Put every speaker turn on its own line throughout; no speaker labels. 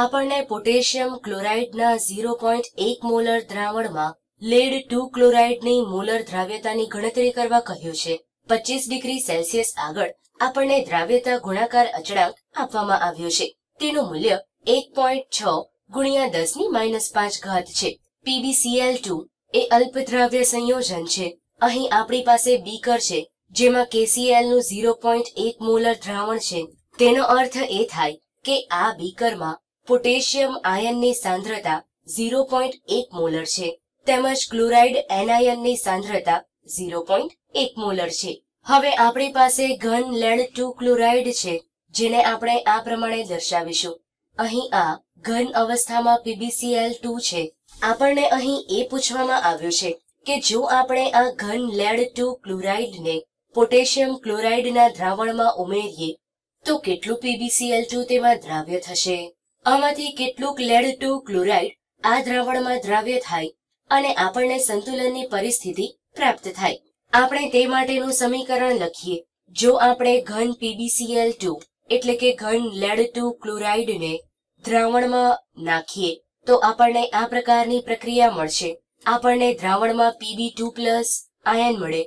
આપણને પોટેશિયમ ક્લોરાઇડના zero point એક મોલર દ્રાવણમાં લેડ ટુ ક્લોરાઇડની મોલર દ્રાવ્યતાની ગણતરી કરવા કહ્યું છે. પચીસ ડિગ્રી સેલ્સિયસ આગળ આપણને દ્રાવ્યતા ગુણાકાર અચળાંક આપવામાં આવ્યો છે. તેનું મૂલ્ય એક પોઈન્ટ છ ગુણ્યા દસની માઇનસ પાંચ ઘાત છે. પીબીસીએલ ટુ એ અલ્પદ્રાવ્ય સંયોજન છે. અહીં આપણી પાસે બીકર છે, જેમાં કેસીએલનું ઝીરો પોઈન્ટ એક મોલર દ્રાવણ છે. તેનો અર્થ એ થાય કે આ બીકરમાં પોટેશિયમ આયનની સાંદ્રતા ઝીરો પોઈન્ટ એક મોલર છે. તેમજ ક્લોરાઇડ એનાયનની સાંદ્રતા ઝીરો પોઈન્ટ એક મોલર છે. હવે આપણી પાસે ઘન લેડ ટુ ક્લોરાઇડ છે, જેને આપણે આ પ્રમાણે દર્શાવીશું. અહીં આ ઘન અવસ્થામાં પીબીસીએલ ટુ છે. આપણને અહીં એ પૂછવામાં આવ્યું છે કે જો આપણે આ ઘન લેડ ટુ ક્લોરાઇડને પોટેશિયમ ક્લોરાઇડના દ્રાવણમાં ઉમેરીએ, તો કેટલું પીબીસીએલ ટુ તેમાં દ્રાવ્ય થશે? આમાંથી કેટલુંક લેડ ટુ ક્લોરાઇડ આ દ્રાવણમાં દ્રાવ્ય થાય અને આપણને સંતુલનની પરિસ્થિતિ પ્રાપ્ત થાય. આપણે તે માટેનું સમીકરણ લખીએ. જો આપણે ઘન પીબીસીએલ ટુ એટલે કે ઘન લેડ ટુ ક્લોરાઇડને દ્રાવણમાં નાખીએ, તો આપણને આ પ્રકારની પ્રક્રિયા મળશે. આપણને દ્રાવણમાં પીબી ટુ પ્લસ આયન મળે,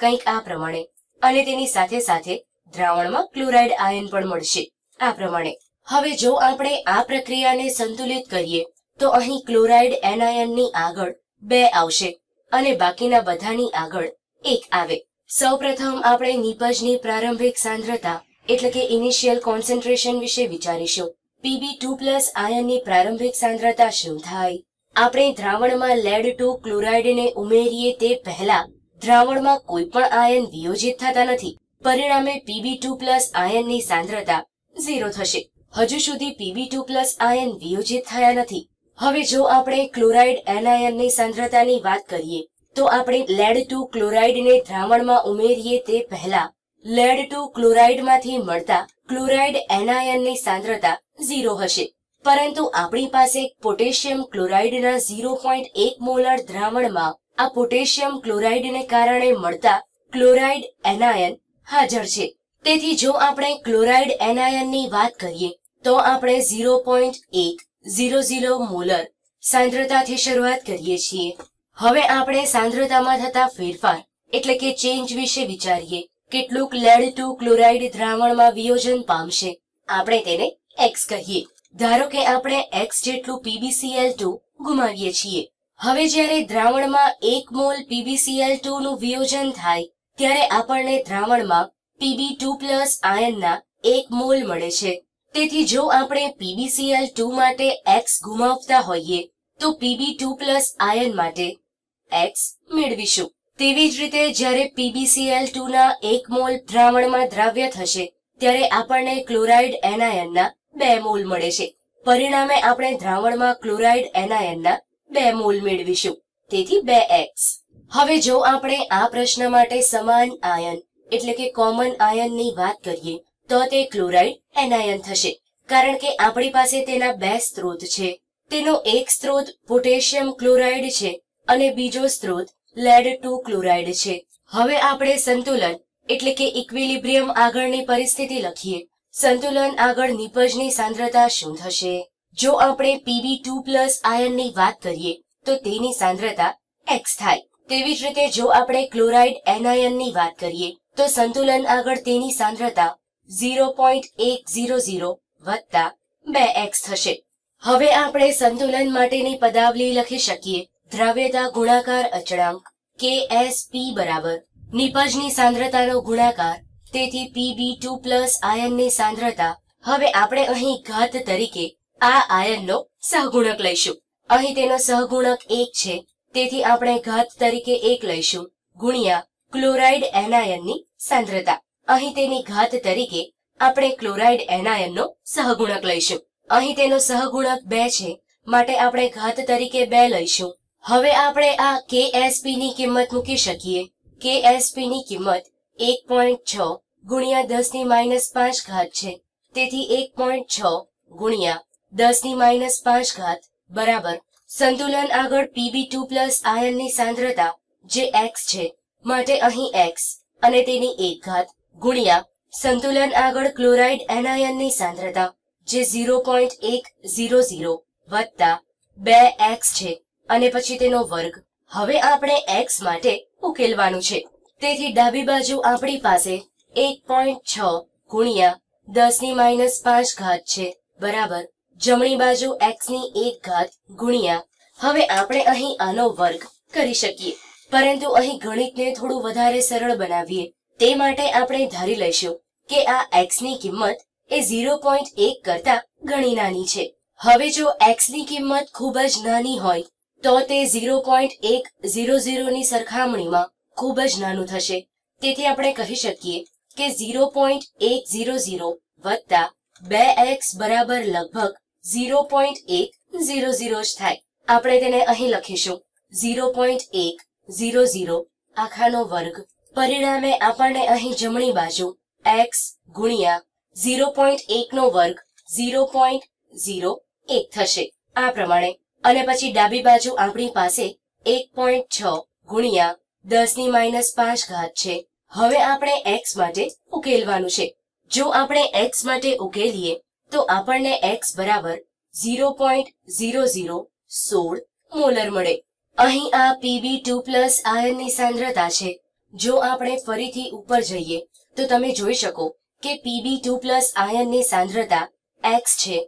કંઈક આ પ્રમાણે. અને તેની સાથે સાથે દ્રાવણમાં ક્લોરાઇડ આયન પણ મળશે, આ પ્રમાણે. હવે જો આપણે આ પ્રક્રિયાને સંતુલિત કરીએ, તો અહીં ક્લોરાઇડ એનાયનની આગળ બે આવશે અને બાકીના બધાની આગળ એક આવે. સૌપ્રથમ આપણે નિપજની પ્રારંભિક સાંદ્રતા, એટલે કે ઇનિશિયલ કોન્સન્ટ્રેશન વિશે વિચારીશું. પીબી ટુ પ્લસ આયનની પ્રારંભિક સાંદ્રતા શું થાય? આપણે દ્રાવણમાં લેડ ટુ ક્લોરાઇડને ઉમેરીએ તે પહેલા દ્રાવણમાં કોઈ પણ આયન વિયોજિત થતા નથી. પરિણામે પીબી ટુ પ્લસ આયનની સાંદ્રતા ઝીરો થશે. હજુ સુધી પીબી ટુ પ્લસ આયન વિયોજિત થયા નથી. હવે જો આપણે ક્લોરાઇડ એનાયનની સાંદ્રતાની વાત કરીએ, તો આપણે લેડ ટુ ક્લોરાઇડને દ્રાવણમાં ઉમેરીએ તે પહેલા લેડ ટુ ક્લોરાઇડમાંથી મળતા ક્લોરાઇડ એનાયનની સાંદ્રતા ઝીરો હશે. પરંતુ આપણી પાસે પોટેશિયમ ક્લોરાઇડના ઝીરો પોઈન્ટ એક મોલર દ્રાવણમાં આ પોટેશિયમ ક્લોરાઇડને કારણે મળતા ક્લોરાઇડ એનાયન હાજર છે. તેથી જો આપણે ક્લોરાઇડ એનાયનની વાત કરીએ તો આપણે ઝીરો પોઈન્ટ એક ઝીરો ઝીરો મોલર સાંદ્રતાથી શરૂઆત કરીએ છીએ. હવે આપણે સાંદ્રતામાં થતા ફેરફાર, એટલે કે ચેન્જ વિશે વિચારીએ. કેટલુંક લેડ ટુ ક્લોરાઇડ દ્રાવણમાં વિયોજન પામશે. આપણે તેને એક્સ કહીએ. ધારો કે આપણે એક્સ જેટલું પીબીસીએલ ટુ ગુમાવીએ છીએ. હવે જ્યારે દ્રાવણમાં એક મોલ પીબીસીએલ ટુ નું વિયોજન થાય, ત્યારે આપણને દ્રાવણમાં પીબી ટુ પ્લસ આયનના એક મોલ મળે છે. તેથી જો આપણે પીબીસીએલ ટુ માટે એક્સ ગુમાવતા હોઈએ, તો પીબી ટુ પ્લસ આયન માટે એક્સ મેળવીશું. તેવી જ રીતે જ્યારે પીબીસીએલ ટુ ના એક મોલ દ્રાવણમાં દ્રાવ્ય થશે, ત્યારે આપણને ક્લોરાઇડ એનાયનના બે મોલ મળે છે. પરિણામે આપણે દ્રાવણમાં ક્લોરાઇડ એનાયનના બે મોલ મેળવીશું. તેથી બે એક્સ હવે જો આપણે આ પ્રશ્ન માટે સમાન આયન એટલે કે કોમન આયનની વાત કરીએ તો તે ક્લોરાઇડ એનાયન થશે, કારણ કે આપણી પાસે તેના બે સ્ત્રોત છે. તેનો એક સ્ત્રોત પોટેશિયમ ક્લોરાઇડ છે અને બીજો સ્ત્રોત લેડ ટુ ક્લોરાઇડ છે. હવે આપણે સંતુલન, એટલે કે ઇક્વિલિબ્રિયમ આગળની પરિસ્થિતિ લખીએ. સંતુલન આગળ નિપજની સાંદ્રતા શું થશે? જો આપણે પીબી ટુ પ્લસ આયનની વાત કરીએ, તો તેની સાંદ્રતા એક્સ થાય. તેવી જ રીતે જો આપણે ક્લોરાઇડ એનાયનની વાત કરીએ, તો સંતુલન આગળ તેની સાંદ્રતા ઝીરો પોઈન્ટ એક ઝીરો ઝીરો વત્તા બે એક્સ થશે. હવે આપણે સંતુલન માટેની પદાવલી લખી શકીએ. દ્રવ્યતા ગુણાકાર અચળાંક કે એસ પી બરાબર. નિપજની સાંદ્રતાનો ગુણાકાર, તેથી પીબી ટુ પ્લસ આયનની સાંદ્રતા. હવે આપણે અહીં ઘાત તરીકે આ આયનનો સહગુણક લઈશું. અહીં તેનો સહગુણક એક છે, તેથી આપણે ઘાત તરીકે એક લઈશું, ગુણ્યા ક્લોરાઇડ એનાયનની સાંદ્રતા. અહીં તેની ઘાત તરીકે આપણે ક્લોરાઇડ એનાયનનો સહગુણક લઈશું. અહીં તેનો સહગુણક બે છે, માટે આપણે ઘાત તરીકે બે લઈશું. હવે આપણે આ કેએસપી ની કિંમત મૂકી શકીએ. કેએસપી ની કિંમત એક પોઈન્ટ છ ગુણ્યા દસની માઇનસ પાંચ ઘાત છે. તેથી એક પોઈન્ટ છ ગુણ્યા દસની માઇનસ પાંચ ઘાત બરાબર. સંતુલન આગળ પીબી ટુ પ્લસ આયનની સાંદ્રતા જે એક્સ છે, માટે અહીં એક્સ અને તેની એક ઘાત ગુણ્યા સંતુલન આગળ ક્લોરાઇડ એનાયનની સાંદ્રતા, જે ઝીરો પોઈન્ટ એક ઝીરો ઝીરો વત્તા બે એક્સ છે, અને પછી તેનો વર્ગ. હવે આપણે એક્સ માટે ઉકેલવાનું છે. તેથી ડાબી બાજુ આપણી પાસે એક પોઈન્ટ છ ગુણ્યા દસની માઇનસ પાંચ ઘાત છે, બરાબર. જમણી બાજુ એક્સની એક ઘાત ગુણ્યા. હવે આપણે અહીં આનો વર્ગ કરી શકીએ. પરંતુ અહીં ગણિતને થોડું વધારે સરળ બનાવીએ. તે માટે આપણે ધારી લઈશું કે આ એક્સની કિંમત એ ઝીરો પોઈન્ટ એક કરતા ઘણી નાની છે. હવે જો એક્સની કિંમત ખૂબ જ નાની હોય, તો તે ઝીરો પોઈન્ટ સરખામણીમાં ખૂબ જ નાનું થશે. તેથી આપણે કહી શકીએ કે ઝીરો પોઈન્ટ એક ઝીરો ઝીરો વત્તા બે એક્સ બરાબર લગભગ ઝીરો પોઈન્ટ એક ઝીરો ઝીરો જ થાય. આપણે તેને અહીં લખીશું. ઝીરો પોઈન્ટ એક ઝીરો ઝીરો આખાનો વર્ગ પરિણામે આપણને અહીં જમણી બાજુ એક્સ ગુણ્યા ઝીરો પોઈન્ટ એકનો વર્ગ ઝીરો પોઈન્ટ ઝીરો એક થશે. આ પ્રમાણે અને પછી ડાબી બાજુ આપણી પાસે એક પોઈન્ટ છ ગુણ્યા દસની માઇનસ પાંચ ઘાત છે. હવે આપણે એક્સ માટે ઉકેલવાનું છે. જો આપણે એક્સ માટે ઉકેલીએ તો આપણને એક્સ બરાબર ઝીરો પોઈન્ટ ઝીરો ઝીરો સોળ મોલર મળે. અહીં આ પીબી ટુ પ્લસ આયનની સાંદ્રતા છે. જો આપણે ફરીથી ઉપર જઈએ, તો તમે જોઈ શકો કે પીબી ટુ પ્લસ આયનની સાંદ્રતા એક્સ છે,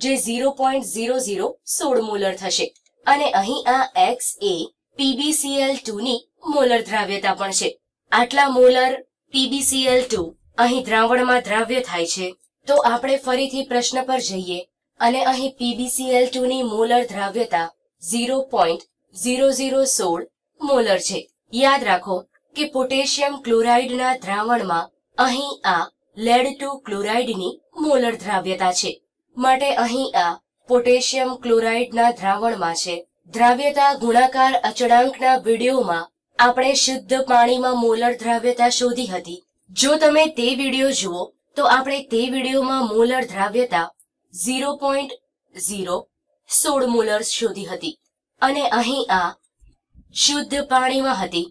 જે ઝીરો પોઈન્ટ ઝીરો ઝીરો સોળ મોલર થશે. અને અહીં આ એક્સ એ પીબીસીએલ ટુ ની મોલર દ્રાવ્યતા પણ છે. આટલા મોલર પીબીસીએલ ટુ અહીં દ્રાવણમાં દ્રાવ્ય થાય છે. તો આપણે ફરીથી પ્રશ્ન પર જઈએ અને અહીં પીબીસીએલ ટુ ની મોલર દ્રાવ્યતા ઝીરો પોઈન્ટ ઝીરો ઝીરો સોળ મોલર છે. યાદ રાખો કે પોટેશિયમ ક્લોરાઇડના દ્રાવણમાં અહીં આ લેડ ટુ ક્લોરાઇડની મોલર દ્રાવ્યતા છે. માટે અહીં આ પોટેશિયમ ક્લોરાઇડના દ્રાવણમાં છે. દ્રાવ્યતા ગુણાકાર અચળાંકના વિડીયોમાં આપણે શુદ્ધ પાણીમાં મોલર દ્રાવ્યતા શોધી હતી. જો તમે તે વીડિયો જુઓ, તો આપણે તે વિડીયોમાં મોલર દ્રાવ્યતા ઝીરો પોઈન્ટ ઝીરો સોળ મોલર શોધી હતી. અને અહીં આ શુદ્ધ પાણીમાં હતી.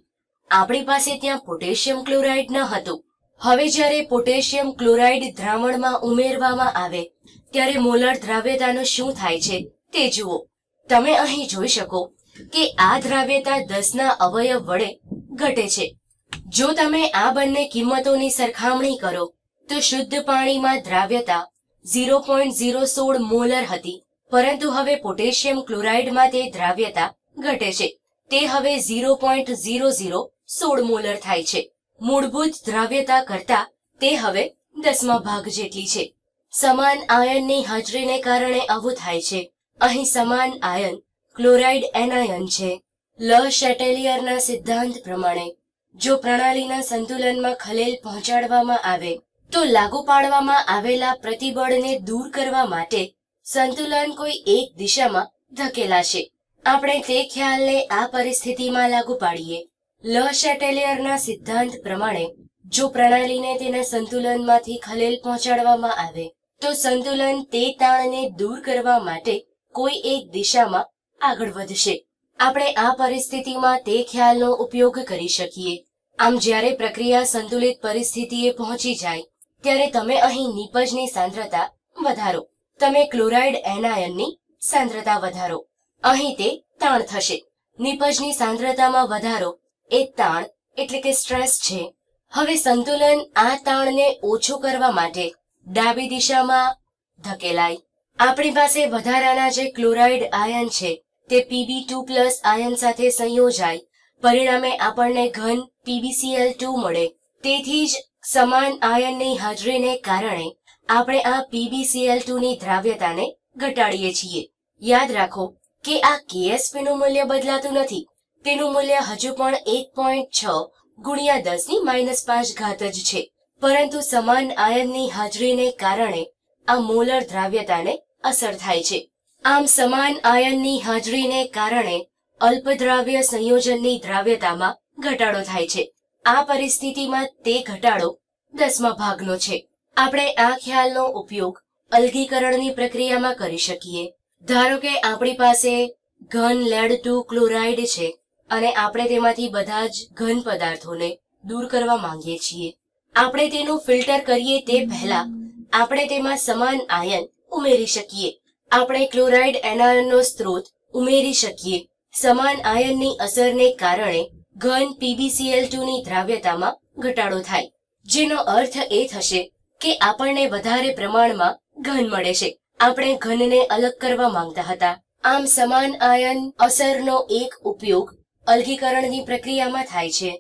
આપણી પાસે ત્યાં પોટેશિયમ ક્લોરાઇડ ન હતું. હવે જ્યારે પોટેશિયમ ક્લોરાઇડ દ્રાવણમાં ઉમેરવામાં આવે, ત્યારે મોલર દ્રાવ્યતાનું શું થાય છે તે જુઓ. તમે અહીં જોઈ શકો કે આ દ્રાવ્યતા દસના અવયવ વડે ઘટે છે. જો તમે આ બંને કિંમતોની સરખામણી કરો, તો શુદ્ધ પાણીમાં દ્રાવ્યતા ઝીરો પોઈન્ટ ઝીરો સોળ મોલર હતી, પરંતુ હવે પોટેશિયમ ક્લોરાઇડમાં તે દ્રાવ્યતા ઘટે છે. તે હવે ઝીરો પોઈન્ટ ઝીરો ઝીરો સોળ મોલર થાય છે. મૂળભૂત દ્રાવ્યતા કરતા તે હવે દસમા ભાગ જેટલી છે. સમાન આયનની હાજરીને કારણે આવું થાય છે. અહીં સમાન આયન ક્લોરાઇડ એનાયન છે. લ શેટેલિયરના સિદ્ધાંત પ્રમાણે, જો પ્રણાલીના સંતુલનમાં ખલેલ પહોંચાડવામાં આવે, તો લાગુ પાડવામાં આવેલા પ્રતિબળને દૂર કરવા માટે સંતુલન કોઈ એક દિશામાં ધકેલાશે. આપણે તે ખ્યાલને આ પરિસ્થિતિમાં લાગુ પાડીએ. લ શેટેલિયરના સિદ્ધાંત પ્રમાણે, જો પ્રણાલીને તેના સંતુલનમાંથી ખલેલ પહોંચાડવામાં આવે, તો સંતુલન તે તાણને દૂર કરવા માટે કોઈ એક દિશામાં આગળ વધશે. આપણે આ પરિસ્થિતિમાં તે ખ્યાલનો ઉપયોગ કરી શકીએ. આમ જ્યારે પ્રક્રિયા સંતુલિત પરિસ્થિતિએ પહોંચી જાય, ત્યારે તમે અહીં નીપજની સાંદ્રતા વધારો. તમે ક્લોરાઇડ એનાયનની સાંદ્રતા વધારો. અહીં તે તાણ થશે. નીપજની સાંદ્રતામાં વધારો એ તાણ એટલે કે સ્ટ્રેસ છે. હવે સંતુલન આ તાણને ઓછો કરવા માટે ડાબી દિશામાં ધકેલાય. આપણી પાસે વધારાના જે ક્લોરાઇડ આયન છે, તે પીબી ટુ પ્લસ આયન સાથે સંયોજાય. પરિણામે આપણને ઘન પીબીસીએલ ટુ મળે. તેથી જ સમાન આયનની હાજરીને કારણે આપણે આ પીબીસીએલ ટુ ની દ્રાવ્યતાને ઘટાડીએ છીએ. યાદ રાખો કે આ કેએસપી નું મૂલ્ય બદલાતું નથી. તેનું મૂલ્ય હજુ પણ એક પોઈન્ટ છ ગુણ્યા દસની માઇનસ પાંચ ઘાત જ છે. પરંતુ સમાન આયનની હાજરીને કારણે આ મોલર દ્રાવ્યતાને અસર થાય છે. આમ સમાન આયનની હાજરીને કારણે અલ્પદ્રાવ્ય સંયોજનની દ્રાવ્યતામાં ઘટાડો થાય છે. આ પરિસ્થિતિમાં તે ઘટાડો દસમા ભાગનો છે. આપણે આ ખ્યાલનો ઉપયોગ અલગીકરણની પ્રક્રિયામાં કરી શકીએ. ધારો કે આપણી પાસે ઘન, લેડ ટુ ક્લોરાઇડ છે. અને આપણે તેમાંથી બધા જ ઘન પદાર્થોને દૂર કરવા માંગીએ છીએ. આપણે તેનું ફિલ્ટર કરીએ તે પહેલા આપણે તેમાં સમાન આયન ઉમેરી શકીએ. આપણે ક્લોરાઇડ એનાયનનો સ્ત્રોત ઉમેરી શકીએ. સમાન આયનની અસરને કારણે ઘન પીબીસીએલની દ્રાવ્યતામાં ઘટાડો થાય. જેનો અર્થ એ થશે કે આપણને વધારે પ્રમાણમાં ઘન મળે છે. આપણે ઘનને અલગ કરવા માંગતા હતા. આમ સમાન આયન અસરનો એક ઉપયોગ અલગીકરણની પ્રક્રિયામાં થાય છે.